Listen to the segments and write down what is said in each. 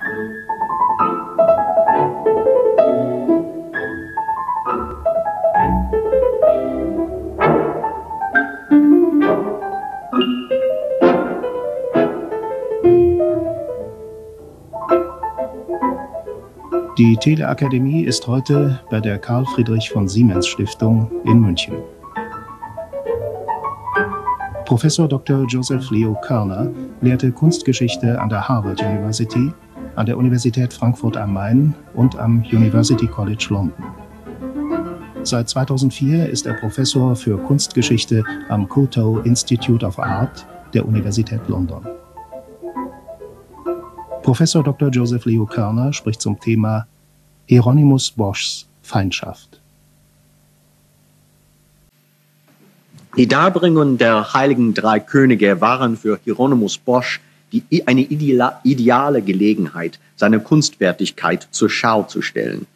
Die Teleakademie ist heute bei der Karl Friedrich von Siemens Stiftung in München. Professor Dr. Joseph Leo Körner lehrte Kunstgeschichte an der Harvard University, an der Universität Frankfurt am Main und am University College London. Seit 2004 ist er Professor für Kunstgeschichte am Courtauld Institute of Art der Universität London. Professor Dr. Joseph Leo Körner spricht zum Thema Hieronymus Boschs Feindschaft. Die Darbringungen der heiligen drei Könige waren für Hieronymus Bosch die, eine ideale Gelegenheit, seine Kunstwertigkeit zur Schau zu stellen.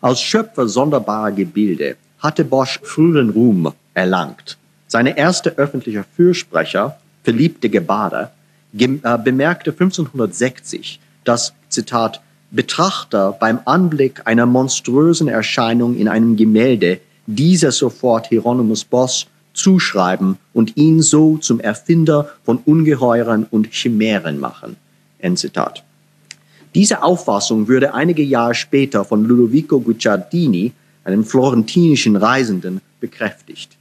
Als Schöpfer sonderbarer Gebilde hatte Bosch früheren Ruhm erlangt. Seine erste öffentliche Fürsprecher, Verliebte Gebade, äh, bemerkte 1560, dass, Zitat, Betrachter beim Anblick einer monströsen Erscheinung in einem Gemälde dieser sofort Hieronymus Boss zuschreiben und ihn so zum Erfinder von Ungeheuren und Chimären machen. Endzitat. Diese Auffassung würde einige Jahre später von Ludovico Guicciardini, einem florentinischen Reisenden, bekräftigt.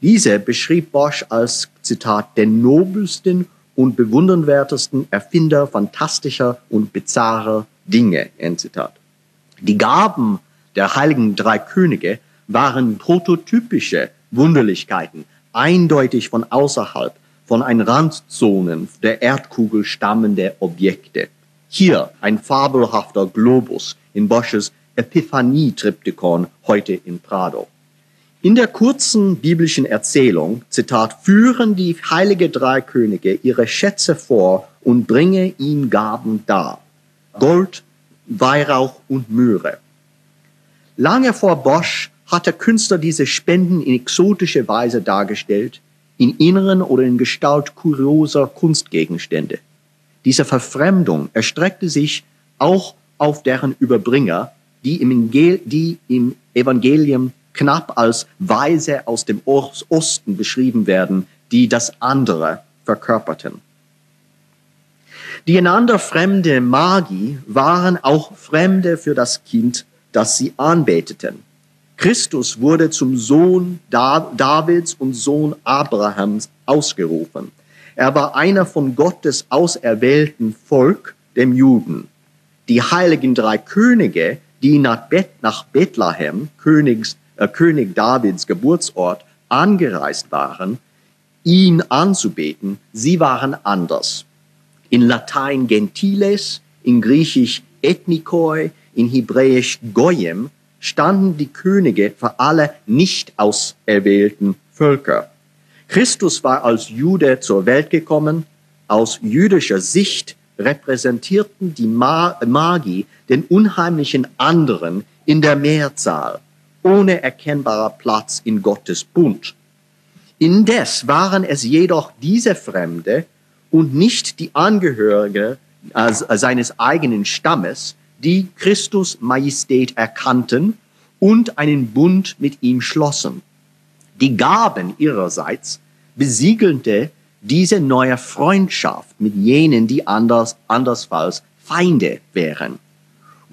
Diese beschrieb Bosch als, Zitat, den nobelsten und bewundernswertesten Erfinder fantastischer und bizarrer Dinge. End Zitat. Die Gaben der heiligen drei Könige waren prototypische Wunderlichkeiten, eindeutig von außerhalb, von ein Randzonen der Erdkugel stammende Objekte. Hier ein fabelhafter Globus in Bosches Epiphanie-Triptychon heute in Prado. In der kurzen biblischen Erzählung, Zitat, führen die heilige drei Könige ihre Schätze vor und bringe ihm Gaben dar. Gold, Weihrauch und Möhre. Lange vor Bosch hat der Künstler diese Spenden in exotische Weise dargestellt, in inneren oder in Gestalt kurioser Kunstgegenstände. Diese Verfremdung erstreckte sich auch auf deren Überbringer, die im, die im Evangelium knapp als Weise aus dem Osten beschrieben werden, die das andere verkörperten. Die einander fremde Magi waren auch Fremde für das Kind, das sie anbeteten. Christus wurde zum Sohn Davids und Sohn Abrahams ausgerufen. Er war einer von Gottes auserwählten Volk, dem Juden. Die heiligen drei Könige, die nach, Bethlehem, Königs äh, König Davids Geburtsort angereist waren, ihn anzubeten, sie waren anders. In Latein Gentiles, in Griechisch Ethnikoi, in Hebräisch Goyim standen die Könige für alle nicht auserwählten Völker. Christus war als Jude zur Welt gekommen. Aus jüdischer Sicht repräsentierten die Magi den unheimlichen anderen in der Mehrzahl ohne erkennbarer Platz in Gottes Bund. Indes waren es jedoch diese Fremde und nicht die Angehörige äh, seines eigenen Stammes, die Christus Majestät erkannten und einen Bund mit ihm schlossen. Die Gaben ihrerseits besiegelte diese neue Freundschaft mit jenen, die anders, andersfalls Feinde wären.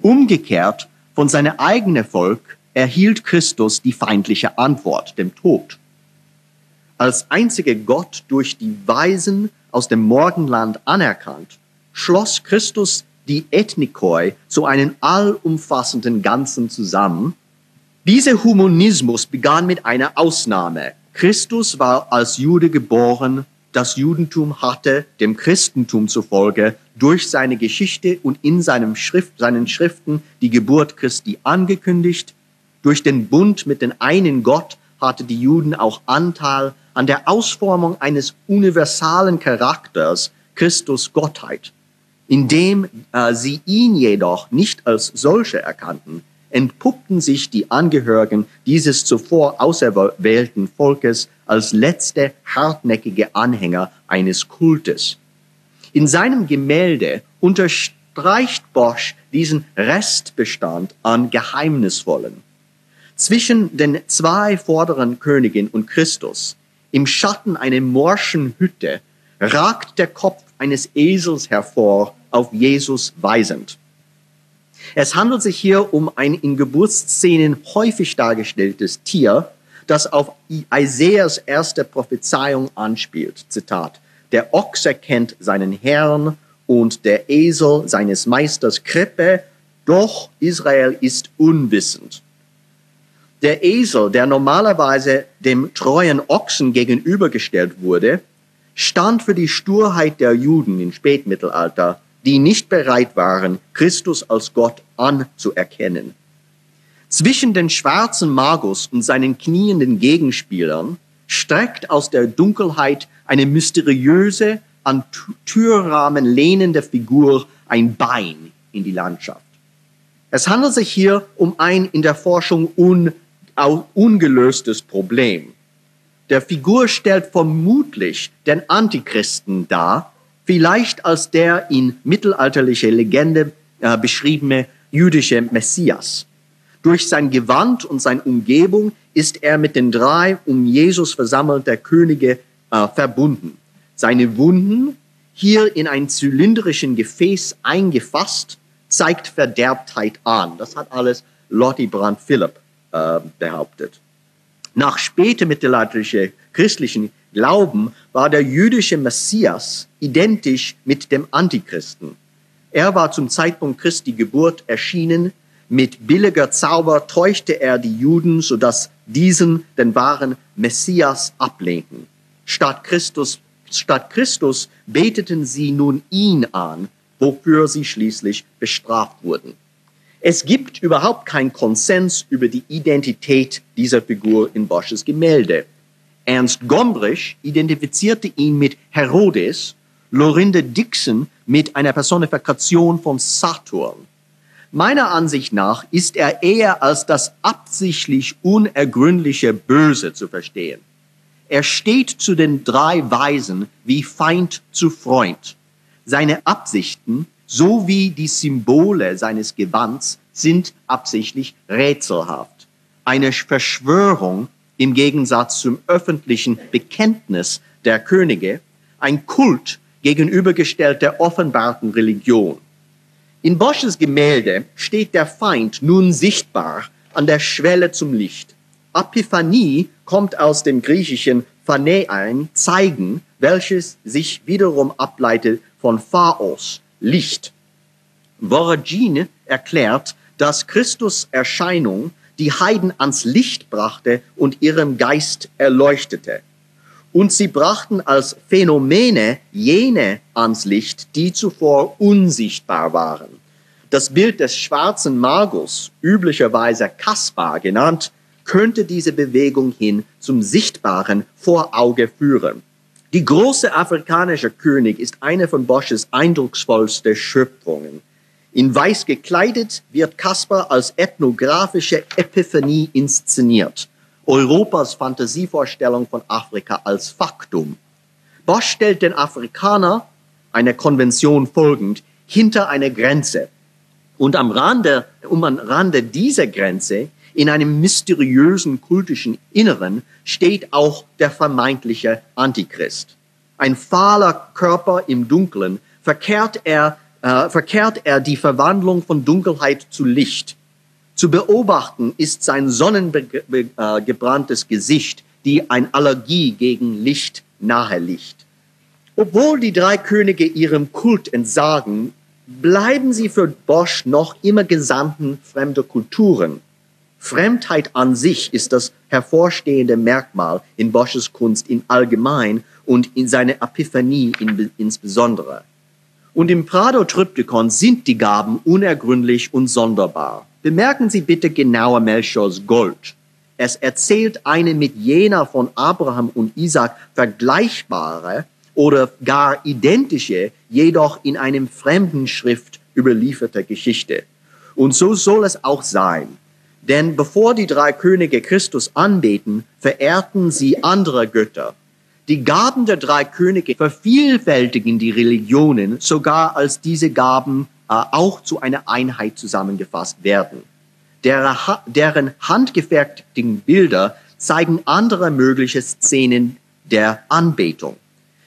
Umgekehrt von seinem eigenen Volk erhielt Christus die feindliche Antwort, dem Tod. Als einziger Gott durch die Weisen aus dem Morgenland anerkannt, schloss Christus die Ethnikoi zu einem allumfassenden Ganzen zusammen. Dieser Humanismus begann mit einer Ausnahme. Christus war als Jude geboren, das Judentum hatte dem Christentum zufolge durch seine Geschichte und in Schrift, seinen Schriften die Geburt Christi angekündigt, durch den Bund mit dem einen Gott hatte die Juden auch Anteil an der Ausformung eines universalen Charakters, Christus Gottheit. Indem äh, sie ihn jedoch nicht als solche erkannten, entpuppten sich die Angehörigen dieses zuvor auserwählten Volkes als letzte hartnäckige Anhänger eines Kultes. In seinem Gemälde unterstreicht Bosch diesen Restbestand an Geheimnisvollen. Zwischen den zwei vorderen Königen und Christus, im Schatten einer morschen Hütte, ragt der Kopf eines Esels hervor, auf Jesus weisend. Es handelt sich hier um ein in Geburtsszenen häufig dargestelltes Tier, das auf Isaias erste Prophezeiung anspielt. Zitat. Der Ochse kennt seinen Herrn und der Esel seines Meisters Krippe, doch Israel ist unwissend. Der Esel, der normalerweise dem treuen Ochsen gegenübergestellt wurde, stand für die Sturheit der Juden im Spätmittelalter, die nicht bereit waren, Christus als Gott anzuerkennen. Zwischen den schwarzen Magus und seinen knienden Gegenspielern streckt aus der Dunkelheit eine mysteriöse, an Türrahmen lehnende Figur ein Bein in die Landschaft. Es handelt sich hier um ein in der Forschung un, ungelöstes Problem. Der Figur stellt vermutlich den Antichristen dar, vielleicht als der in mittelalterlicher Legende äh, beschriebene jüdische Messias. Durch sein Gewand und seine Umgebung ist er mit den drei um Jesus versammelter Könige äh, verbunden. Seine Wunden, hier in ein zylindrischen Gefäß eingefasst, zeigt Verderbtheit an. Das hat alles Lotti Brandt Philipp äh, behauptet. Nach spätmittelalterlichen christlichen Glauben war der jüdische Messias identisch mit dem Antichristen. Er war zum Zeitpunkt Christi Geburt erschienen mit billiger Zauber täuschte er die Juden, sodass diesen den wahren Messias ablehnten. Statt Christus, statt Christus beteten sie nun ihn an, wofür sie schließlich bestraft wurden. Es gibt überhaupt keinen Konsens über die Identität dieser Figur in Bosches Gemälde. Ernst Gombrich identifizierte ihn mit Herodes, Lorinde Dixon mit einer Personifikation von Saturn. Meiner Ansicht nach ist er eher als das absichtlich unergründliche Böse zu verstehen. Er steht zu den drei Weisen wie Feind zu Freund. Seine Absichten sowie die Symbole seines Gewands sind absichtlich rätselhaft. Eine Verschwörung im Gegensatz zum öffentlichen Bekenntnis der Könige, ein Kult gegenübergestellt der offenbarten Religion. In Bosches Gemälde steht der Feind nun sichtbar an der Schwelle zum Licht. Apiphanie kommt aus dem griechischen Phanein, zeigen, welches sich wiederum ableitet von Phaos, Licht. Voragine erklärt, dass Christus Erscheinung die Heiden ans Licht brachte und ihrem Geist erleuchtete. Und sie brachten als Phänomene jene ans Licht, die zuvor unsichtbar waren. Das Bild des schwarzen Magus, üblicherweise Kaspar genannt, könnte diese Bewegung hin zum Sichtbaren vor Auge führen. Die große afrikanische König ist eine von Bosches eindrucksvollste Schöpfungen. In weiß gekleidet wird Kaspar als ethnografische Epiphanie inszeniert. Europas Fantasievorstellung von Afrika als Faktum. Bosch stellt den Afrikaner, einer Konvention folgend, hinter eine Grenze. Und am Rande, um am Rande dieser Grenze, in einem mysteriösen kultischen Inneren, steht auch der vermeintliche Antichrist. Ein fahler Körper im Dunklen verkehrt er, äh, verkehrt er die Verwandlung von Dunkelheit zu Licht. Zu beobachten ist sein sonnengebranntes Gesicht, die ein Allergie gegen Licht nahe liegt. Obwohl die drei Könige ihrem Kult entsagen, bleiben sie für Bosch noch immer Gesandten fremder Kulturen. Fremdheit an sich ist das hervorstehende Merkmal in Bosches Kunst in allgemein und in seiner Epiphanie in, insbesondere. Und im Prado-Triptychon sind die Gaben unergründlich und sonderbar. Bemerken Sie bitte genauer Melchors Gold. Es erzählt eine mit jener von Abraham und Isaac vergleichbare oder gar identische, jedoch in einem fremden Schrift überlieferte Geschichte. Und so soll es auch sein. Denn bevor die drei Könige Christus anbeten, verehrten sie andere Götter. Die Gaben der drei Könige vervielfältigen die Religionen, sogar als diese Gaben auch zu einer Einheit zusammengefasst werden. Der, deren handgefertigten Bilder zeigen andere mögliche Szenen der Anbetung.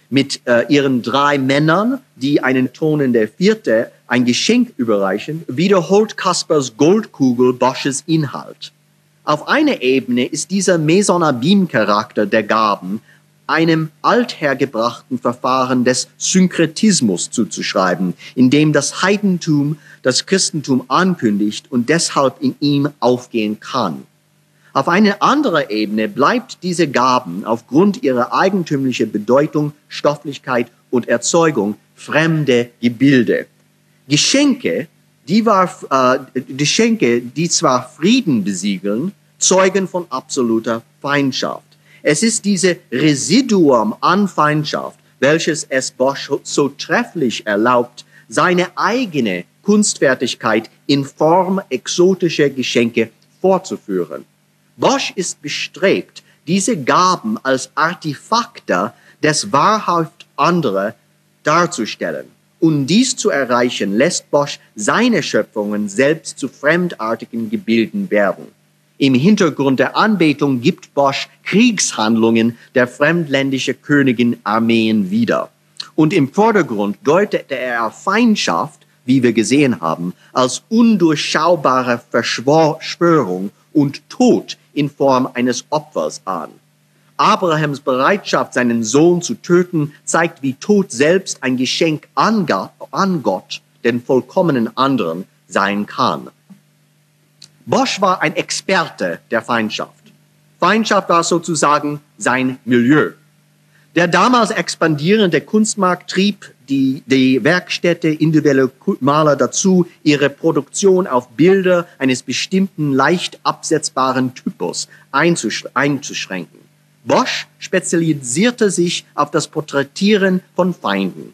Mit äh, ihren drei Männern, die einen Ton in der Vierte ein Geschenk überreichen, wiederholt Kaspers Goldkugel Bosches Inhalt. Auf einer Ebene ist dieser Mesonabim-Charakter der Gaben einem althergebrachten Verfahren des Synkretismus zuzuschreiben, in dem das Heidentum das Christentum ankündigt und deshalb in ihm aufgehen kann. Auf einer anderen Ebene bleibt diese Gaben aufgrund ihrer eigentümlichen Bedeutung, Stofflichkeit und Erzeugung fremde Gebilde. Geschenke, die, war, äh, Geschenke, die zwar Frieden besiegeln, zeugen von absoluter Feindschaft. Es ist diese Residuum an Feindschaft, welches es Bosch so trefflich erlaubt, seine eigene Kunstfertigkeit in Form exotischer Geschenke vorzuführen. Bosch ist bestrebt, diese Gaben als Artefakte des wahrhaft anderen darzustellen. Um dies zu erreichen, lässt Bosch seine Schöpfungen selbst zu fremdartigen Gebilden werden. Im Hintergrund der Anbetung gibt Bosch Kriegshandlungen der fremdländischen Königin Armeen wieder. Und im Vordergrund deutete er Feindschaft, wie wir gesehen haben, als undurchschaubare Verschwörung und Tod in Form eines Opfers an. Abrahams Bereitschaft, seinen Sohn zu töten, zeigt, wie Tod selbst ein Geschenk an Gott, den vollkommenen anderen, sein kann. Bosch war ein Experte der Feindschaft. Feindschaft war sozusagen sein Milieu. Der damals expandierende Kunstmarkt trieb die, die Werkstätte individuelle Maler dazu, ihre Produktion auf Bilder eines bestimmten leicht absetzbaren Typus einzuschränken. Bosch spezialisierte sich auf das Porträtieren von Feinden.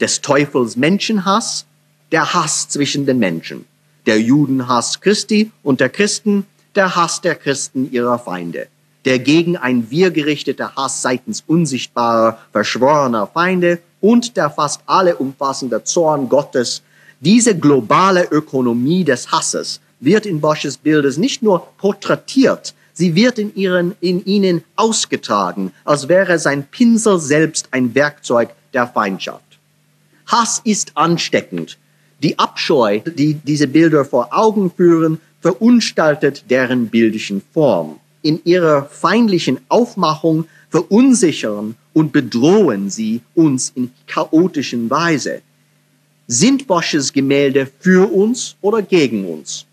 Des Teufels Menschenhass, der Hass zwischen den Menschen, der Judenhass Christi und der Christen, der Hass der Christen ihrer Feinde der gegen ein Wir gerichtete Hass seitens unsichtbarer, verschworener Feinde und der fast alle umfassende Zorn Gottes. Diese globale Ökonomie des Hasses wird in Bosches Bildes nicht nur porträtiert, sie wird in, ihren, in ihnen ausgetragen, als wäre sein Pinsel selbst ein Werkzeug der Feindschaft. Hass ist ansteckend. Die Abscheu, die diese Bilder vor Augen führen, verunstaltet deren bildischen Form in ihrer feindlichen Aufmachung verunsichern und bedrohen sie uns in chaotischen Weise. Sind Bosches Gemälde für uns oder gegen uns?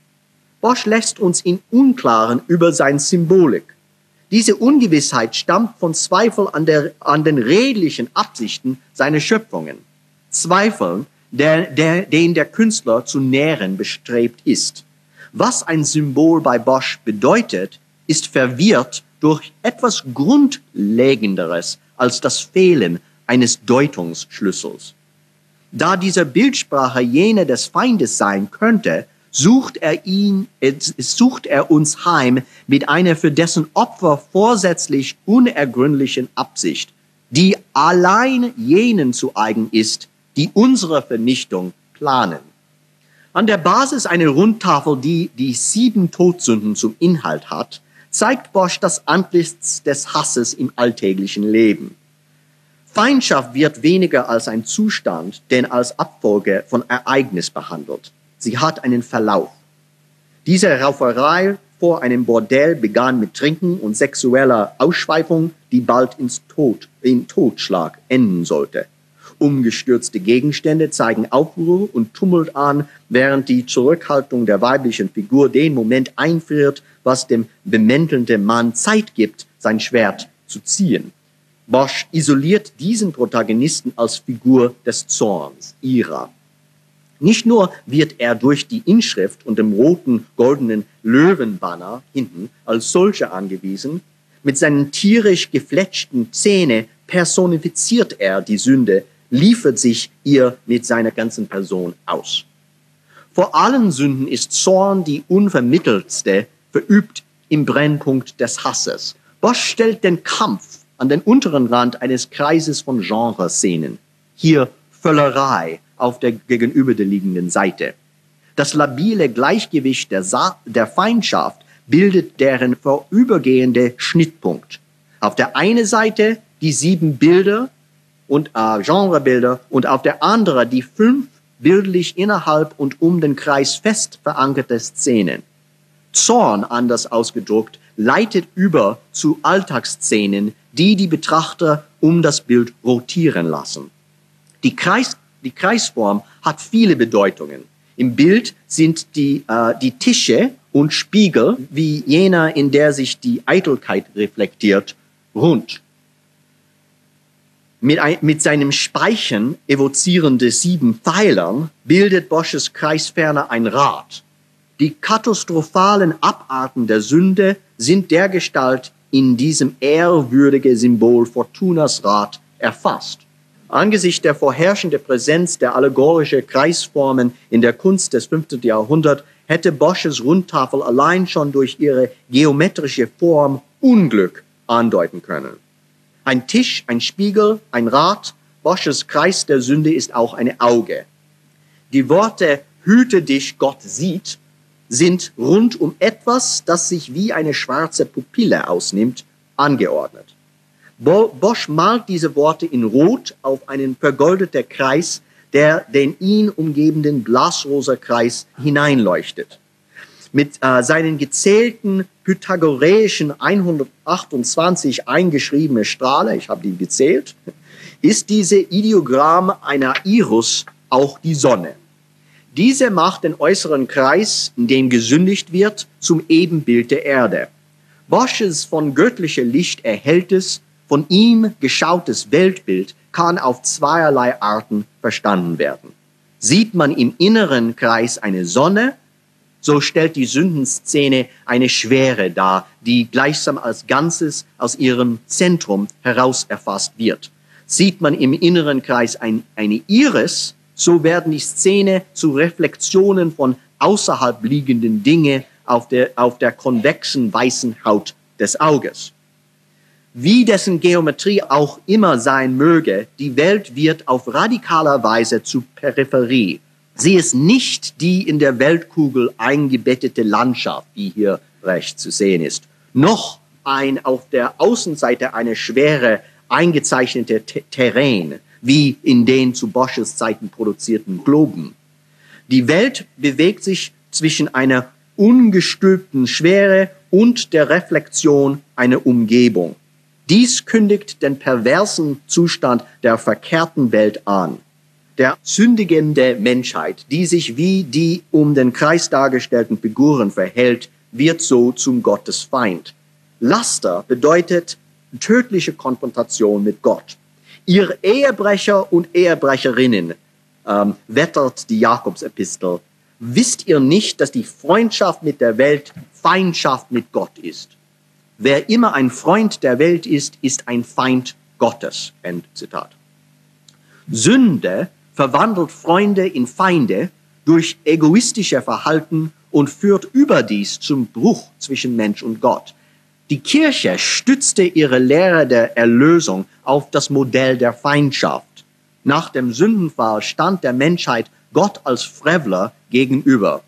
Bosch lässt uns in Unklaren über sein Symbolik. Diese Ungewissheit stammt von Zweifel an, der, an den redlichen Absichten seiner Schöpfungen. Zweifel, der, der, den der Künstler zu nähren bestrebt ist. Was ein Symbol bei Bosch bedeutet, ist verwirrt durch etwas Grundlegenderes als das Fehlen eines Deutungsschlüssels. Da dieser Bildsprache jene des Feindes sein könnte, sucht er ihn, sucht er uns heim mit einer für dessen Opfer vorsätzlich unergründlichen Absicht, die allein jenen zu eigen ist, die unsere Vernichtung planen. An der Basis einer Rundtafel, die die sieben Todsünden zum Inhalt hat, zeigt Bosch das Antlitz des Hasses im alltäglichen Leben. Feindschaft wird weniger als ein Zustand, denn als Abfolge von Ereignis behandelt. Sie hat einen Verlauf. Diese Rauferei vor einem Bordell begann mit Trinken und sexueller Ausschweifung, die bald ins Tod, in Totschlag enden sollte. Umgestürzte Gegenstände zeigen Aufruhr und Tumult an, während die Zurückhaltung der weiblichen Figur den Moment einfriert, was dem bemäntelnden Mann Zeit gibt, sein Schwert zu ziehen. Bosch isoliert diesen Protagonisten als Figur des Zorns, Ira. Nicht nur wird er durch die Inschrift und dem roten, goldenen Löwenbanner hinten als solcher angewiesen, mit seinen tierisch gefletschten Zähne personifiziert er die Sünde, liefert sich ihr mit seiner ganzen Person aus. Vor allen Sünden ist Zorn die unvermitteltste, verübt im Brennpunkt des Hasses. Bosch stellt den Kampf an den unteren Rand eines Kreises von Genreszenen. Hier Völlerei, auf der gegenüberliegenden Seite. Das labile Gleichgewicht der, Sa der Feindschaft bildet deren vorübergehende Schnittpunkt. Auf der einen Seite die sieben Bilder und äh, Genrebilder und auf der anderen die fünf bildlich innerhalb und um den Kreis fest verankerte Szenen. Zorn, anders ausgedruckt, leitet über zu Alltagsszenen, die die Betrachter um das Bild rotieren lassen. Die, Kreis, die Kreisform hat viele Bedeutungen. Im Bild sind die, äh, die Tische und Spiegel, wie jener, in der sich die Eitelkeit reflektiert, rund. Mit, ein, mit seinem Speichen evozierende sieben Pfeilern bildet Bosches Kreis ferner ein Rad. Die katastrophalen Abarten der Sünde sind dergestalt in diesem ehrwürdige Symbol Fortunas Rad erfasst. Angesichts der vorherrschenden Präsenz der allegorischen Kreisformen in der Kunst des 15. Jahrhunderts hätte Bosches Rundtafel allein schon durch ihre geometrische Form Unglück andeuten können. Ein Tisch, ein Spiegel, ein Rad, Bosches Kreis der Sünde ist auch ein Auge. Die Worte Hüte dich, Gott sieht sind rund um etwas, das sich wie eine schwarze Pupille ausnimmt, angeordnet. Bosch malt diese Worte in Rot auf einen vergoldeten Kreis, der den ihn umgebenden glasrosa Kreis hineinleuchtet. Mit äh, seinen gezählten pythagoreischen 128 eingeschriebene Strahle, ich habe die gezählt, ist diese Ideogramm einer Iris auch die Sonne. Diese macht den äußeren Kreis, in dem gesündigt wird, zum Ebenbild der Erde. Bosches von göttlicher Licht erhelltes, von ihm geschautes Weltbild kann auf zweierlei Arten verstanden werden. Sieht man im inneren Kreis eine Sonne, so stellt die Sündenszene eine Schwere dar, die gleichsam als Ganzes aus ihrem Zentrum heraus erfasst wird. Sieht man im inneren Kreis ein, eine Iris, so werden die Szene zu Reflexionen von außerhalb liegenden Dinge auf der, auf der konvexen weißen Haut des Auges. Wie dessen Geometrie auch immer sein möge, die Welt wird auf radikaler Weise zu Peripherie. Sie ist nicht die in der Weltkugel eingebettete Landschaft, wie hier rechts zu sehen ist, noch ein auf der Außenseite eine schwere eingezeichnete Terrain, wie in den zu Bosches Zeiten produzierten Globen. Die Welt bewegt sich zwischen einer ungestülpten Schwere und der Reflexion einer Umgebung. Dies kündigt den perversen Zustand der verkehrten Welt an. Der sündigende Menschheit, die sich wie die um den Kreis dargestellten Figuren verhält, wird so zum Gottesfeind. Laster bedeutet tödliche Konfrontation mit Gott. Ihr Ehebrecher und Ehebrecherinnen, ähm, wettert die Jakobsepistel, wisst ihr nicht, dass die Freundschaft mit der Welt Feindschaft mit Gott ist? Wer immer ein Freund der Welt ist, ist ein Feind Gottes. End. Sünde verwandelt Freunde in Feinde durch egoistische Verhalten und führt überdies zum Bruch zwischen Mensch und Gott. Die Kirche stützte ihre Lehre der Erlösung auf das Modell der Feindschaft. Nach dem Sündenfall stand der Menschheit Gott als Frevler gegenüber.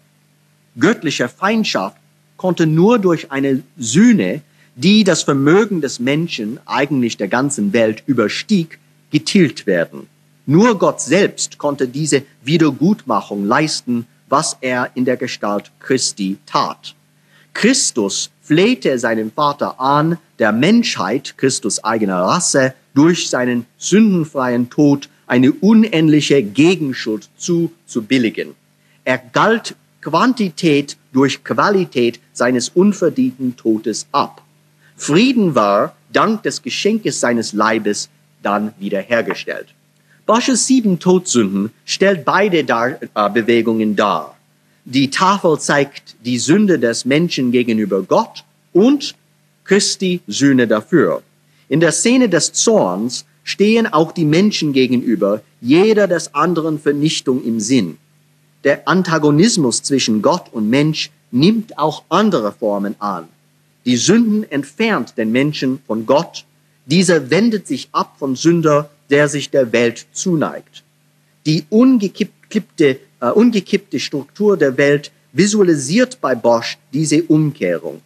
Göttliche Feindschaft konnte nur durch eine Sühne, die das Vermögen des Menschen, eigentlich der ganzen Welt, überstieg, getilgt werden. Nur Gott selbst konnte diese Wiedergutmachung leisten, was er in der Gestalt Christi tat. Christus flehte seinen Vater an, der Menschheit, Christus eigener Rasse, durch seinen sündenfreien Tod eine unendliche Gegenschuld zu, zu billigen. Er galt Quantität durch Qualität seines unverdienten Todes ab. Frieden war dank des Geschenkes seines Leibes dann wiederhergestellt. Bosches sieben Todsünden stellt beide äh, Bewegungen dar. Die Tafel zeigt die Sünde des Menschen gegenüber Gott und Christi Sühne dafür. In der Szene des Zorns stehen auch die Menschen gegenüber, jeder des anderen Vernichtung im Sinn. Der Antagonismus zwischen Gott und Mensch nimmt auch andere Formen an. Die Sünden entfernt den Menschen von Gott. Dieser wendet sich ab vom Sünder, der sich der Welt zuneigt. Die ungekippte, äh, ungekippte Struktur der Welt visualisiert bei Bosch diese Umkehrung.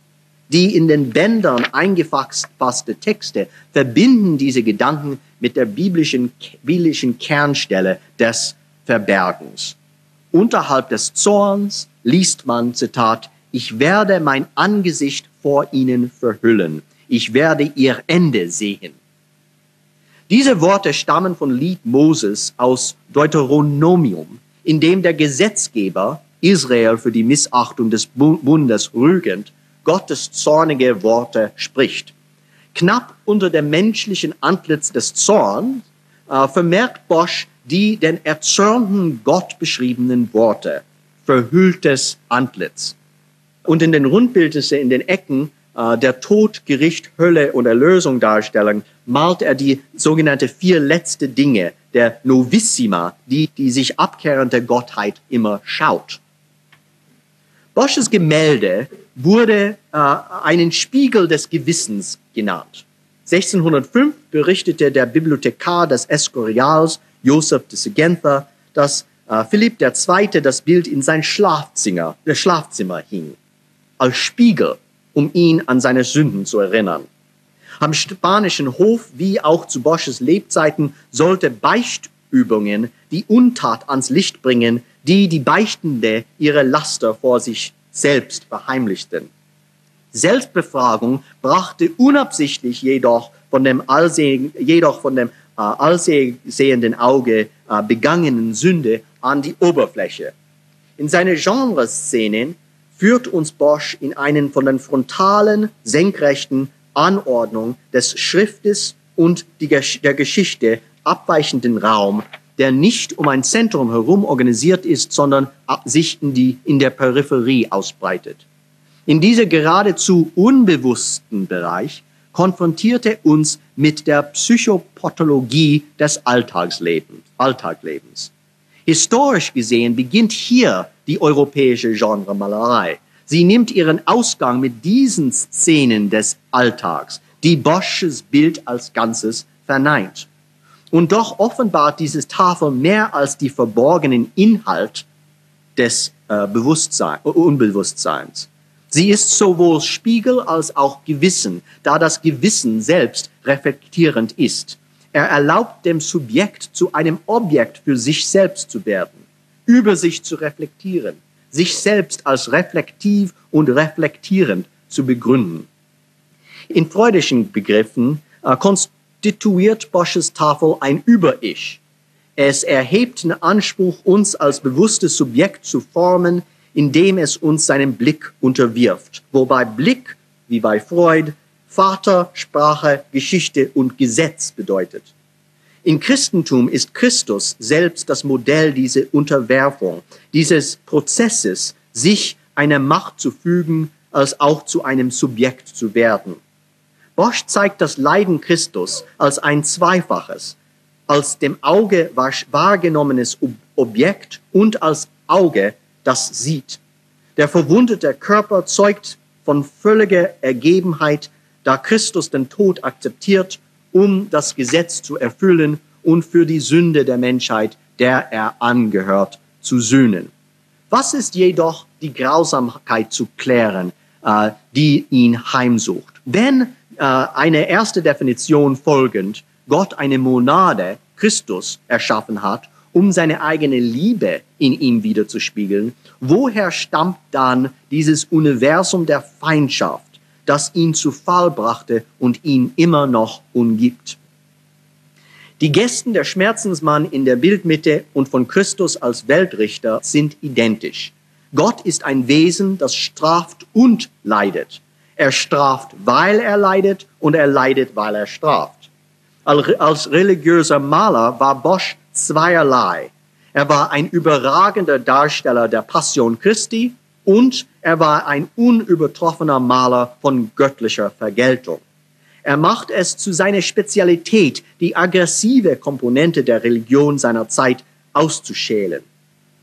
Die in den Bändern eingefasste Texte verbinden diese Gedanken mit der biblischen, biblischen Kernstelle des Verbergens. Unterhalb des Zorns liest man, Zitat, ich werde mein Angesicht vor ihnen verhüllen. Ich werde ihr Ende sehen. Diese Worte stammen von Lied Moses aus Deuteronomium, in dem der Gesetzgeber Israel für die Missachtung des Bundes rügend Gottes zornige Worte spricht. Knapp unter dem menschlichen Antlitz des Zorns äh, vermerkt Bosch die den erzürnten Gott beschriebenen Worte. Verhülltes Antlitz. Und in den Rundbildnisse in den Ecken der Tod, Gericht, Hölle und Erlösung darstellen, malt er die sogenannte vier letzte Dinge der Novissima, die die sich abkehrende Gottheit immer schaut. Bosches Gemälde wurde äh, einen Spiegel des Gewissens genannt. 1605 berichtete der Bibliothekar des Escorials, Joseph de Segentha, dass äh, Philipp II. das Bild in sein Schlafzimmer, äh, Schlafzimmer hing, als Spiegel, um ihn an seine Sünden zu erinnern. Am spanischen Hof wie auch zu Bosches Lebzeiten sollte Beichtübungen die Untat ans Licht bringen, die die Beichtende ihre Laster vor sich selbst verheimlichten. Selbstbefragung brachte unabsichtlich jedoch von dem allsehen, jedoch von dem äh, allsehenden Auge äh, begangenen Sünde an die Oberfläche. In seine Genreszenen führt uns Bosch in einen von den frontalen, senkrechten Anordnung des Schriftes und der Geschichte abweichenden Raum, der nicht um ein Zentrum herum organisiert ist, sondern sich in, die, in der Peripherie ausbreitet. In dieser geradezu unbewussten Bereich konfrontiert er uns mit der Psychopathologie des Alltagslebens. Alltaglebens. Historisch gesehen beginnt hier die europäische Genremalerei. Sie nimmt ihren Ausgang mit diesen Szenen des Alltags, die Bosches Bild als Ganzes verneint. Und doch offenbart dieses Tafel mehr als die verborgenen Inhalt des äh, Bewusstsein, Unbewusstseins. Sie ist sowohl Spiegel als auch Gewissen, da das Gewissen selbst reflektierend ist. Er erlaubt dem Subjekt zu einem Objekt für sich selbst zu werden, über sich zu reflektieren, sich selbst als reflektiv und reflektierend zu begründen. In freudischen Begriffen äh, konstituiert Bosches Tafel ein Über-Ich. Es erhebt den Anspruch, uns als bewusstes Subjekt zu formen, indem es uns seinen Blick unterwirft. Wobei Blick, wie bei Freud, Vater, Sprache, Geschichte und Gesetz bedeutet. Im Christentum ist Christus selbst das Modell dieser Unterwerfung, dieses Prozesses, sich einer Macht zu fügen, als auch zu einem Subjekt zu werden. Bosch zeigt das Leiden Christus als ein zweifaches, als dem Auge wahrgenommenes Objekt und als Auge, das sieht. Der verwundete Körper zeugt von völliger Ergebenheit, da Christus den Tod akzeptiert um das Gesetz zu erfüllen und für die Sünde der Menschheit, der er angehört, zu sühnen. Was ist jedoch die Grausamkeit zu klären, äh, die ihn heimsucht? Wenn äh, eine erste Definition folgend Gott eine Monade, Christus, erschaffen hat, um seine eigene Liebe in ihm wiederzuspiegeln, woher stammt dann dieses Universum der Feindschaft? Das ihn zu Fall brachte und ihn immer noch umgibt. Die Gästen der Schmerzensmann in der Bildmitte und von Christus als Weltrichter sind identisch. Gott ist ein Wesen, das straft und leidet. Er straft, weil er leidet und er leidet, weil er straft. Als religiöser Maler war Bosch zweierlei. Er war ein überragender Darsteller der Passion Christi und er war ein unübertroffener Maler von göttlicher Vergeltung. Er macht es zu seiner Spezialität, die aggressive Komponente der Religion seiner Zeit auszuschälen.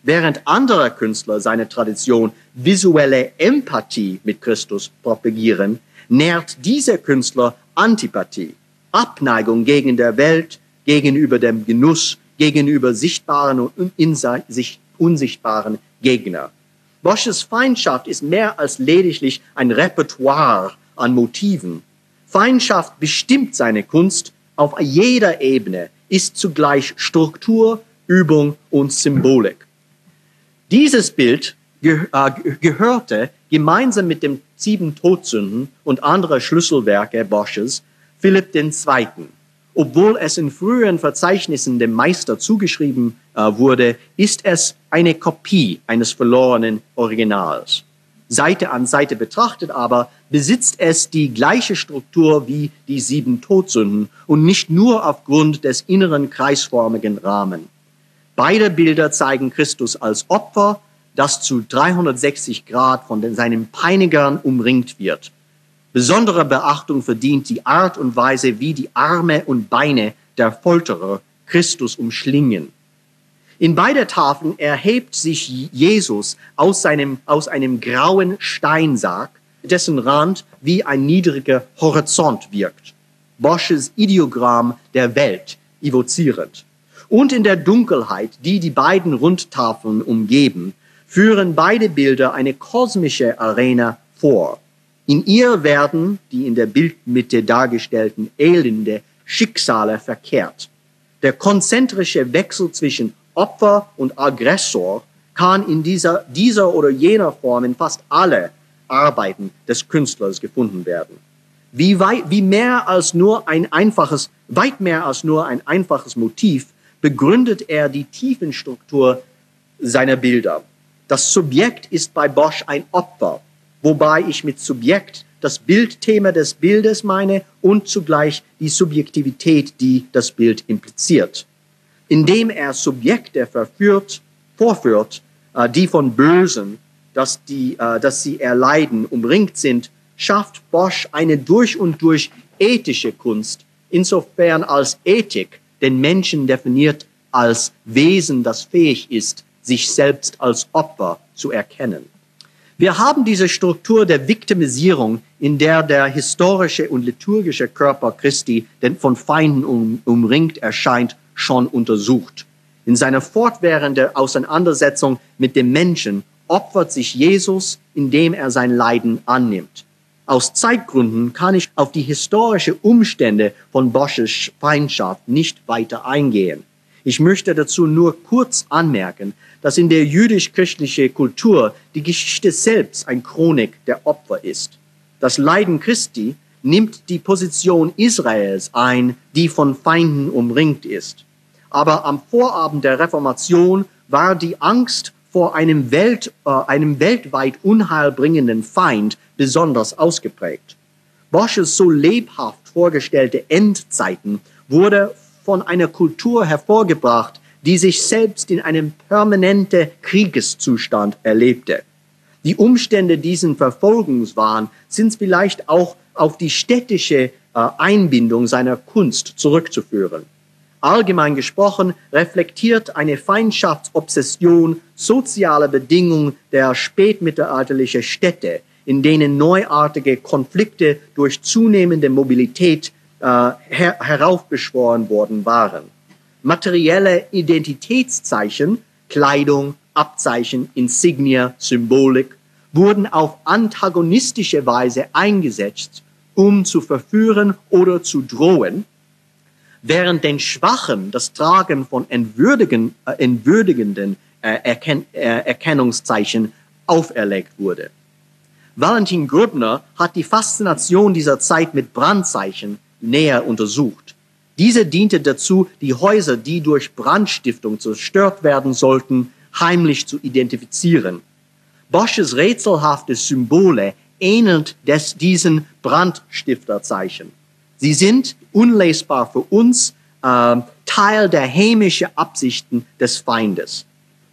Während andere Künstler seine Tradition visuelle Empathie mit Christus propagieren, nährt dieser Künstler Antipathie, Abneigung gegen der Welt, gegenüber dem Genuss, gegenüber sichtbaren und unsichtbaren Gegner. Bosches Feindschaft ist mehr als lediglich ein Repertoire an Motiven. Feindschaft bestimmt seine Kunst auf jeder Ebene, ist zugleich Struktur, Übung und Symbolik. Dieses Bild äh, gehörte gemeinsam mit den sieben Todsünden und andere Schlüsselwerke Bosches Philipp II. Obwohl es in früheren Verzeichnissen dem Meister zugeschrieben äh, wurde, ist es eine Kopie eines verlorenen Originals. Seite an Seite betrachtet aber besitzt es die gleiche Struktur wie die sieben Todsünden und nicht nur aufgrund des inneren kreisförmigen Rahmen. Beide Bilder zeigen Christus als Opfer, das zu 360 Grad von seinen Peinigern umringt wird. Besondere Beachtung verdient die Art und Weise, wie die Arme und Beine der Folterer Christus umschlingen. In beiden Tafeln erhebt sich Jesus aus, seinem, aus einem grauen Steinsack, dessen Rand wie ein niedriger Horizont wirkt. Bosches Ideogramm der Welt evozierend. Und in der Dunkelheit, die die beiden Rundtafeln umgeben, führen beide Bilder eine kosmische Arena vor. In ihr werden die in der Bildmitte dargestellten elende Schicksale verkehrt. Der konzentrische Wechsel zwischen Opfer und Aggressor kann in dieser, dieser oder jener Form in fast alle Arbeiten des Künstlers gefunden werden. Wie, weit, wie mehr als nur ein einfaches, weit mehr als nur ein einfaches Motiv begründet er die Tiefenstruktur seiner Bilder. Das Subjekt ist bei Bosch ein Opfer, wobei ich mit Subjekt das Bildthema des Bildes meine und zugleich die Subjektivität, die das Bild impliziert indem er Subjekte verführt, vorführt, äh, die von Bösen, dass, die, äh, dass sie erleiden, umringt sind, schafft Bosch eine durch und durch ethische Kunst, insofern als Ethik den Menschen definiert als Wesen, das fähig ist, sich selbst als Opfer zu erkennen. Wir haben diese Struktur der Viktimisierung, in der der historische und liturgische Körper Christi denn von Feinden um, umringt erscheint, schon untersucht. In seiner fortwährenden Auseinandersetzung mit dem Menschen opfert sich Jesus, indem er sein Leiden annimmt. Aus Zeitgründen kann ich auf die historische Umstände von Bosches Feindschaft nicht weiter eingehen. Ich möchte dazu nur kurz anmerken, dass in der jüdisch-christlichen Kultur die Geschichte selbst ein Chronik der Opfer ist. Das Leiden Christi nimmt die Position Israels ein, die von Feinden umringt ist. Aber am Vorabend der Reformation war die Angst vor einem, Welt, äh, einem weltweit unheilbringenden Feind besonders ausgeprägt. Bosches so lebhaft vorgestellte Endzeiten wurde von einer Kultur hervorgebracht, die sich selbst in einem permanenten Kriegeszustand erlebte. Die Umstände diesen Verfolgungswahn sind vielleicht auch auf die städtische äh, Einbindung seiner Kunst zurückzuführen. Allgemein gesprochen reflektiert eine Feindschaftsobsession soziale Bedingungen der spätmittelalterlichen Städte, in denen neuartige Konflikte durch zunehmende Mobilität her heraufbeschworen worden waren. Materielle Identitätszeichen, Kleidung, Abzeichen, Insignia, Symbolik wurden auf antagonistische Weise eingesetzt, um zu verführen oder zu drohen, während den Schwachen das Tragen von entwürdigen, äh, entwürdigenden äh, Erken äh, Erkennungszeichen auferlegt wurde. Valentin Grübner hat die Faszination dieser Zeit mit Brandzeichen näher untersucht. Diese diente dazu, die Häuser, die durch Brandstiftung zerstört werden sollten, heimlich zu identifizieren. Bosches rätselhafte Symbole ähnelt des, diesen Brandstifterzeichen. Sie sind unlesbar für uns äh, Teil der hämischen Absichten des Feindes.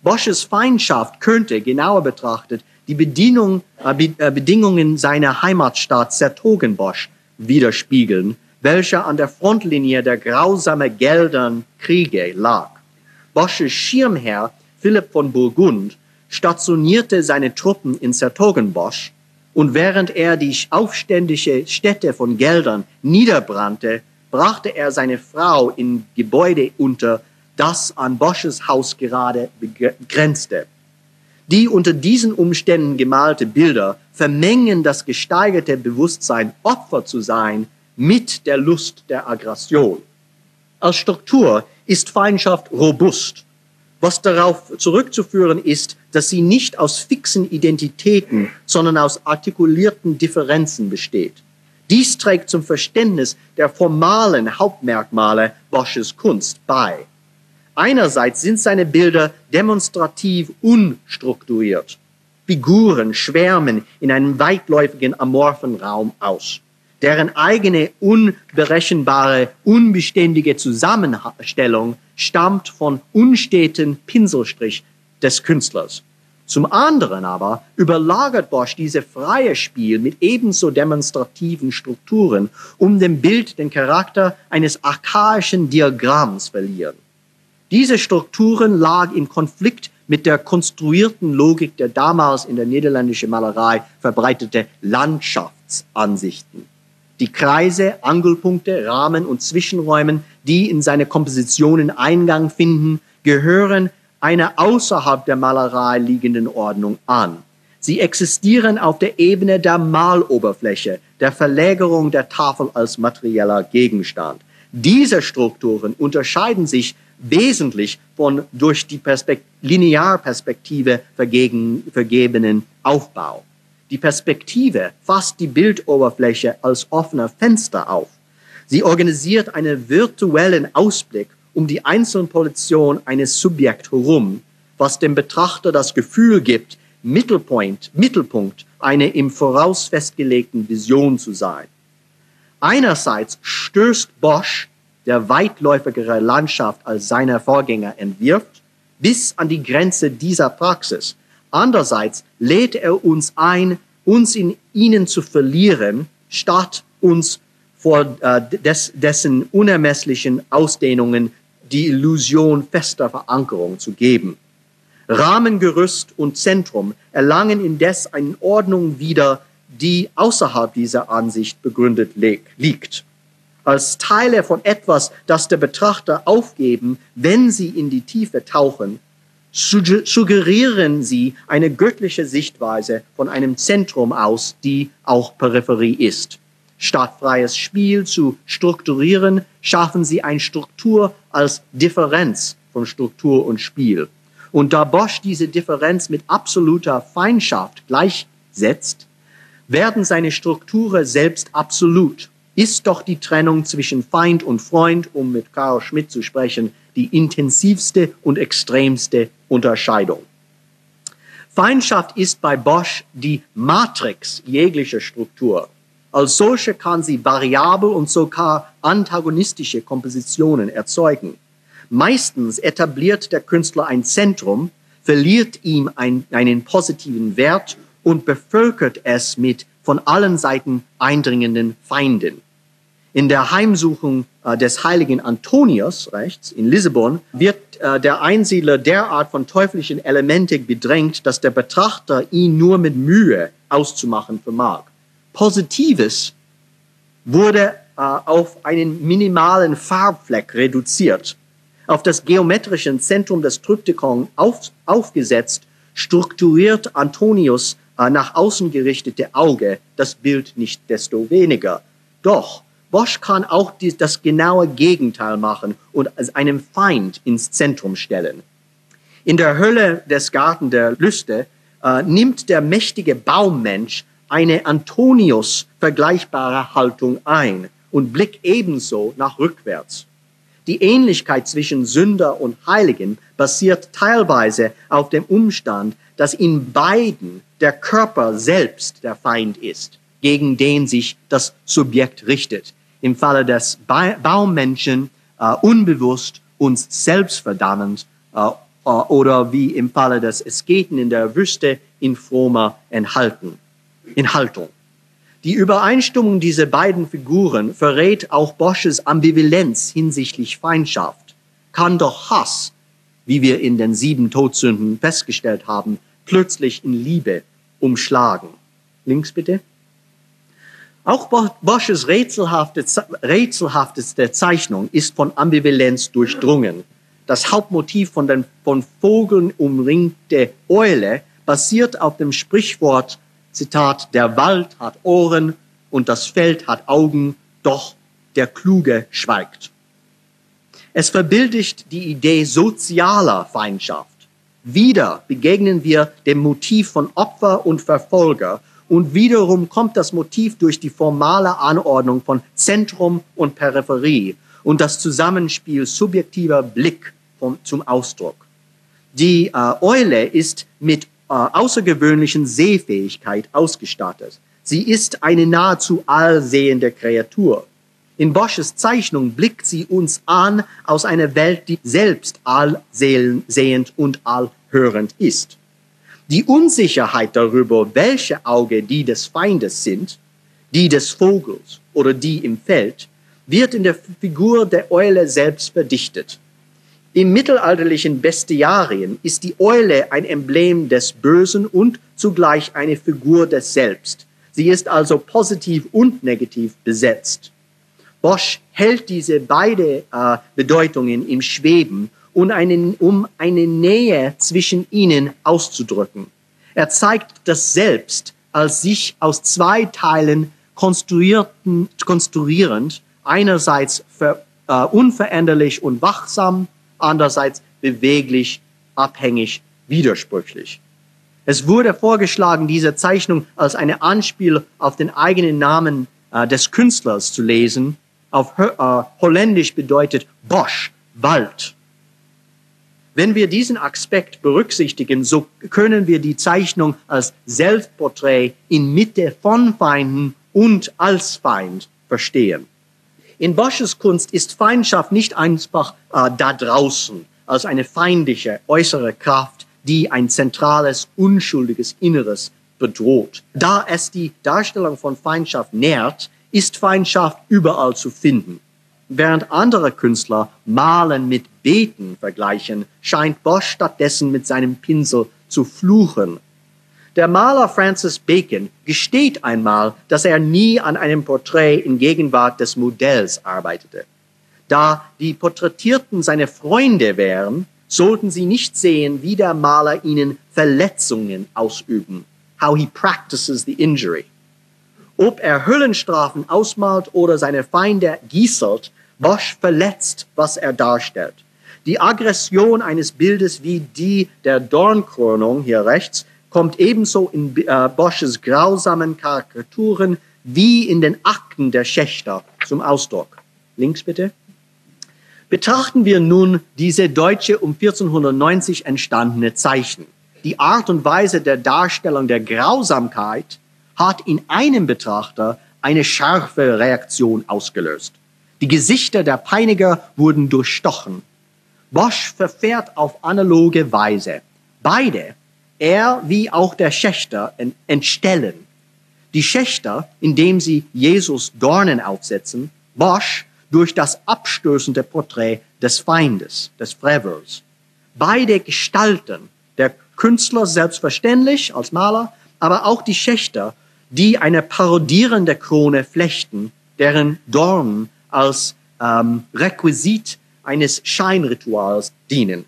Bosches Feindschaft könnte, genauer betrachtet, die Bedienung, äh, äh Bedingungen seiner Heimatstadt Sertogenbosch widerspiegeln, welcher an der Frontlinie der grausamen Geldern Kriege lag. Bosches Schirmherr Philipp von Burgund stationierte seine Truppen in Sertogenbosch und während er die aufständische Städte von Geldern niederbrannte, brachte er seine Frau in Gebäude unter, das an Bosches Haus gerade grenzte. Die unter diesen Umständen gemalte Bilder vermengen das gesteigerte Bewusstsein, Opfer zu sein, mit der Lust der Aggression. Als Struktur ist Feindschaft robust, was darauf zurückzuführen ist, dass sie nicht aus fixen Identitäten, sondern aus artikulierten Differenzen besteht. Dies trägt zum Verständnis der formalen Hauptmerkmale Bosches Kunst bei. Einerseits sind seine Bilder demonstrativ unstrukturiert. Figuren schwärmen in einem weitläufigen amorphen Raum aus deren eigene unberechenbare, unbeständige Zusammenstellung stammt von unsteten Pinselstrich des Künstlers. Zum anderen aber überlagert Bosch diese freie Spiel mit ebenso demonstrativen Strukturen, um dem Bild den Charakter eines archaischen Diagramms verlieren. Diese Strukturen lagen im Konflikt mit der konstruierten Logik der damals in der niederländischen Malerei verbreitete Landschaftsansichten die Kreise, Angelpunkte, Rahmen und Zwischenräumen, die in seine Kompositionen Eingang finden, gehören einer außerhalb der Malerei liegenden Ordnung an. Sie existieren auf der Ebene der Maloberfläche, der Verlegerung der Tafel als materieller Gegenstand. Diese Strukturen unterscheiden sich wesentlich von durch die Perspekt Linearperspektive vergebenen Aufbau. Die Perspektive fasst die Bildoberfläche als offener Fenster auf. Sie organisiert einen virtuellen Ausblick um die einzelnen Positionen eines Subjekts herum, was dem Betrachter das Gefühl gibt, Mittelpunkt, Mittelpunkt einer im Voraus festgelegten Vision zu sein. Einerseits stößt Bosch, der weitläufigere Landschaft als seiner Vorgänger entwirft, bis an die Grenze dieser Praxis, Andererseits lädt er uns ein, uns in ihnen zu verlieren, statt uns vor äh, des, dessen unermesslichen Ausdehnungen die Illusion fester Verankerung zu geben. Rahmengerüst und Zentrum erlangen indes eine Ordnung wieder, die außerhalb dieser Ansicht begründet liegt. Als Teile von etwas, das der Betrachter aufgeben, wenn sie in die Tiefe tauchen, suggerieren sie eine göttliche Sichtweise von einem Zentrum aus, die auch Peripherie ist. Statt freies Spiel zu strukturieren, schaffen sie eine Struktur als Differenz von Struktur und Spiel. Und da Bosch diese Differenz mit absoluter Feindschaft gleichsetzt, werden seine Strukturen selbst absolut. Ist doch die Trennung zwischen Feind und Freund, um mit Karl Schmidt zu sprechen, die intensivste und extremste Unterscheidung. Feindschaft ist bei Bosch die Matrix jeglicher Struktur. Als solche kann sie variabel und sogar antagonistische Kompositionen erzeugen. Meistens etabliert der Künstler ein Zentrum, verliert ihm ein, einen positiven Wert und bevölkert es mit von allen Seiten eindringenden Feinden. In der Heimsuchung äh, des heiligen Antonius rechts in Lissabon wird äh, der Einsiedler derart von teuflischen Elementen bedrängt, dass der Betrachter ihn nur mit Mühe auszumachen vermag. Positives wurde äh, auf einen minimalen Farbfleck reduziert, auf das geometrische Zentrum des Tryptychon auf, aufgesetzt, strukturiert Antonius äh, nach außen gerichtete Auge das Bild nicht desto weniger. Doch Bosch kann auch die, das genaue Gegenteil machen und einen Feind ins Zentrum stellen. In der Hölle des Garten der Lüste äh, nimmt der mächtige Baummensch eine Antonius vergleichbare Haltung ein und blickt ebenso nach rückwärts. Die Ähnlichkeit zwischen Sünder und Heiligen basiert teilweise auf dem Umstand, dass in beiden der Körper selbst der Feind ist, gegen den sich das Subjekt richtet im Falle des ba Baummenschen äh, unbewusst uns selbst verdammend äh, äh, oder wie im Falle des Asketen in der Wüste in frommer Enthalten, Enthaltung. Die Übereinstimmung dieser beiden Figuren verrät auch Bosches Ambivalenz hinsichtlich Feindschaft. Kann doch Hass, wie wir in den sieben Todsünden festgestellt haben, plötzlich in Liebe umschlagen. Links bitte. Auch Bosches rätselhafte, rätselhafteste Zeichnung ist von Ambivalenz durchdrungen. das Hauptmotiv von den von Vogeln umringte Eule basiert auf dem Sprichwort, Zitat, der Wald hat Ohren und das Feld hat Augen, doch der Kluge schweigt. Es verbildigt die Idee sozialer Feindschaft. Wieder begegnen wir dem Motiv von Opfer und Verfolger und wiederum kommt das Motiv durch die formale Anordnung von Zentrum und Peripherie und das Zusammenspiel subjektiver Blick vom, zum Ausdruck. Die äh, Eule ist mit äh, außergewöhnlichen Sehfähigkeit ausgestattet. Sie ist eine nahezu allsehende Kreatur. In Bosches Zeichnung blickt sie uns an aus einer Welt, die selbst allsehend und allhörend ist. Die Unsicherheit darüber, welche Auge die des Feindes sind, die des Vogels oder die im Feld, wird in der Figur der Eule selbst verdichtet. Im mittelalterlichen Bestiarien ist die Eule ein Emblem des Bösen und zugleich eine Figur des Selbst. Sie ist also positiv und negativ besetzt. Bosch hält diese beide äh, Bedeutungen im Schweben, um eine, um eine Nähe zwischen ihnen auszudrücken. Er zeigt das Selbst als sich aus zwei Teilen konstruierten, konstruierend einerseits ver, äh, unveränderlich und wachsam, andererseits beweglich, abhängig, widersprüchlich. Es wurde vorgeschlagen, diese Zeichnung als eine Anspiel auf den eigenen Namen äh, des Künstlers zu lesen. Auf äh, Holländisch bedeutet Bosch, Wald. Wenn wir diesen Aspekt berücksichtigen, so können wir die Zeichnung als Selbstporträt in Mitte von Feinden und als Feind verstehen. In Bosches Kunst ist Feindschaft nicht einfach äh, da draußen als eine feindliche äußere Kraft, die ein zentrales, unschuldiges Inneres bedroht. Da es die Darstellung von Feindschaft nährt, ist Feindschaft überall zu finden. Während andere Künstler Malen mit Beten vergleichen, scheint Bosch stattdessen mit seinem Pinsel zu fluchen der Maler Francis Bacon gesteht einmal, dass er nie an einem Porträt in Gegenwart des Modells arbeitete. Da die Porträtierten seine Freunde wären, sollten sie nicht sehen, wie der Maler ihnen Verletzungen ausüben. How he practices the injury. Ob er Höllenstrafen ausmalt oder seine Feinde gießelt, Bosch verletzt, was er darstellt. Die Aggression eines Bildes wie die der Dornkrönung hier rechts kommt ebenso in äh, Bosches grausamen Karikaturen wie in den Akten der Schächter zum Ausdruck. Links bitte. Betrachten wir nun diese deutsche um 1490 entstandene Zeichen. Die Art und Weise der Darstellung der Grausamkeit hat in einem Betrachter eine scharfe Reaktion ausgelöst. Die Gesichter der Peiniger wurden durchstochen. Bosch verfährt auf analoge Weise. Beide er wie auch der Schächter entstellen. Die Schächter, indem sie Jesus Dornen aufsetzen, Bosch durch das abstößende Porträt des Feindes, des Frevels. Beide gestalten, der Künstler selbstverständlich als Maler, aber auch die Schächter, die eine parodierende Krone flechten, deren Dornen als ähm, Requisit eines Scheinrituals dienen.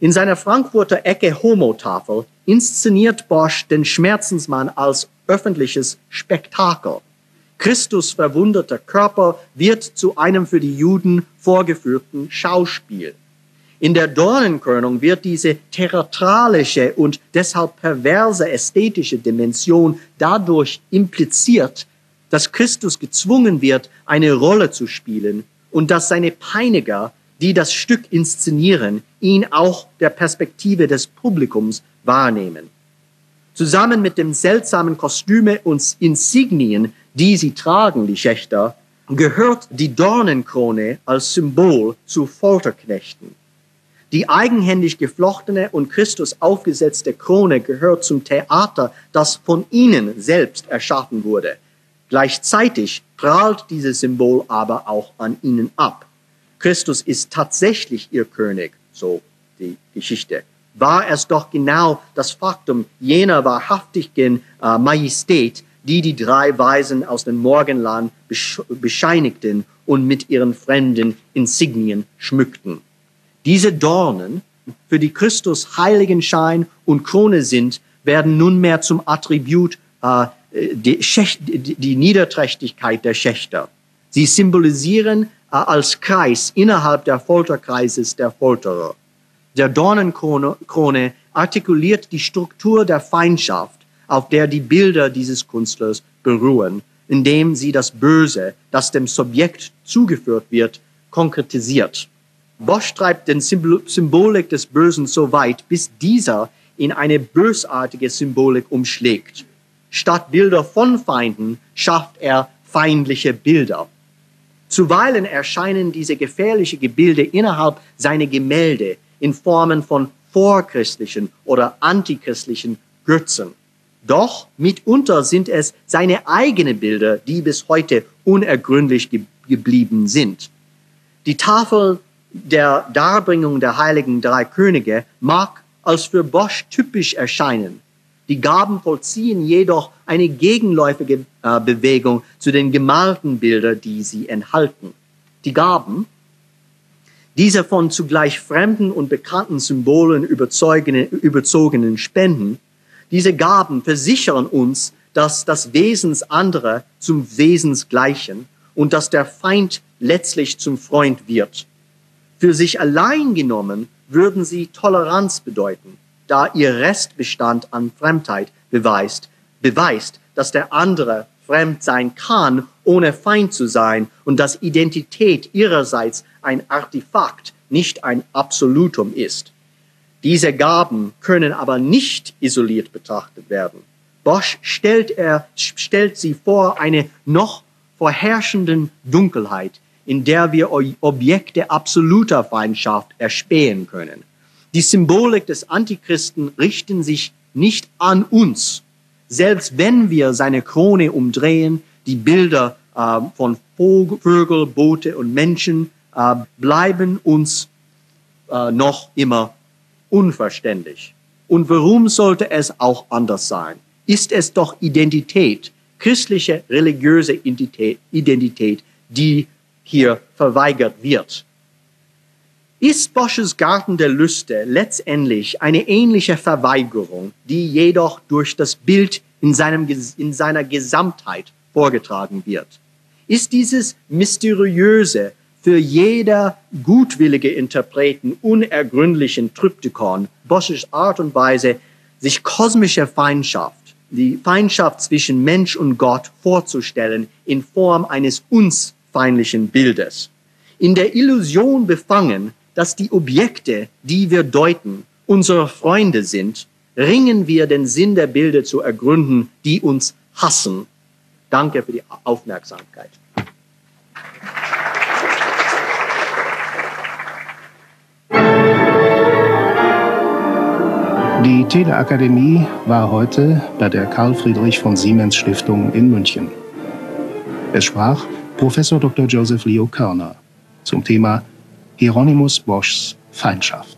In seiner Frankfurter Ecke Homo-Tafel inszeniert Bosch den Schmerzensmann als öffentliches Spektakel. Christus verwundeter Körper wird zu einem für die Juden vorgeführten Schauspiel. In der Dornenkrönung wird diese theatralische und deshalb perverse ästhetische Dimension dadurch impliziert, dass Christus gezwungen wird, eine Rolle zu spielen und dass seine Peiniger, die das Stück inszenieren, ihn auch der Perspektive des Publikums wahrnehmen. Zusammen mit dem seltsamen Kostüme und Insignien, die sie tragen, die Schächter, gehört die Dornenkrone als Symbol zu Folterknechten. Die eigenhändig geflochtene und Christus aufgesetzte Krone gehört zum Theater, das von ihnen selbst erschaffen wurde. Gleichzeitig prahlt dieses Symbol aber auch an ihnen ab. Christus ist tatsächlich ihr König, so die Geschichte war es doch genau das Faktum jener wahrhaftigen äh, Majestät, die die drei Weisen aus dem Morgenland bescheinigten und mit ihren fremden Insignien schmückten. Diese Dornen, für die Christus Heiligenschein und Krone sind, werden nunmehr zum Attribut äh, die, Schächt, die, Niederträchtigkeit der Schächter. Sie symbolisieren äh, als Kreis innerhalb der Folterkreises der Folterer. Der Dornenkrone Krone artikuliert die Struktur der Feindschaft, auf der die Bilder dieses Künstlers beruhen, indem sie das Böse, das dem Subjekt zugeführt wird, konkretisiert. Bosch treibt den Symbolik des Bösen so weit, bis dieser in eine bösartige Symbolik umschlägt. Statt Bilder von Feinden schafft er feindliche Bilder. Zuweilen erscheinen diese gefährlichen Gebilde innerhalb seiner Gemälde in Formen von vorchristlichen oder antichristlichen Götzen. Doch mitunter sind es seine eigenen Bilder, die bis heute unergründlich ge geblieben sind. Die Tafel der Darbringung der heiligen drei Könige mag als für Bosch typisch erscheinen. Die Gaben vollziehen jedoch eine gegenläufige äh, Bewegung zu den gemalten Bildern, die sie enthalten. Die Gaben, diese von zugleich fremden und bekannten Symbolen überzogenen Spenden, diese Gaben versichern uns, dass das Wesens andere zum Wesens gleichen und dass der Feind letztlich zum Freund wird. Für sich allein genommen würden sie Toleranz bedeuten, da ihr Restbestand an Fremdheit beweist, beweist, dass der andere fremd sein kann, ohne Feind zu sein und dass Identität ihrerseits ein Artefakt, nicht ein Absolutum ist. Diese Gaben können aber nicht isoliert betrachtet werden. Bosch stellt, er, stellt sie vor eine noch vorherrschenden Dunkelheit, in der wir Objekte absoluter Feindschaft erspähen können. Die Symbolik des Antichristen richten sich nicht an uns. Selbst wenn wir seine Krone umdrehen, die Bilder äh, von Vögel, Boote und Menschen äh, bleiben uns äh, noch immer unverständlich. Und warum sollte es auch anders sein? Ist es doch Identität, christliche religiöse Identität, Identität die hier verweigert wird. Ist Bosches Garten der Lüste letztendlich eine ähnliche Verweigerung, die jedoch durch das Bild in, seinem, in seiner Gesamtheit vorgetragen wird? Ist dieses mysteriöse, für jeder gutwillige Interpreten unergründlichen Tryptykon Bosches Art und Weise, sich kosmische Feindschaft, die Feindschaft zwischen Mensch und Gott vorzustellen in Form eines uns feindlichen Bildes. In der Illusion befangen, dass die Objekte, die wir deuten, unsere Freunde sind, ringen wir den Sinn der Bilder zu ergründen, die uns hassen. Danke für die Aufmerksamkeit. Die Teleakademie war heute bei der Karl Friedrich von Siemens Stiftung in München. Es sprach Professor Dr. Joseph Leo Körner zum Thema Hieronymus Boschs Feindschaft.